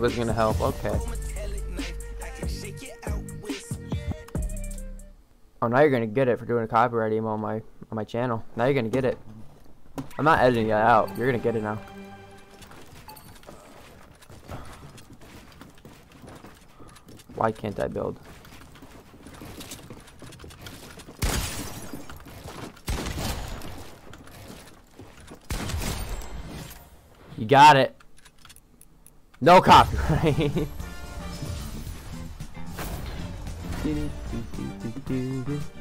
was gonna help. Okay. Oh, now you're gonna get it for doing a copyright email on my on my channel. Now you're gonna get it. I'm not editing that out. You're gonna get it now. Why can't I build? You got it. No copyright.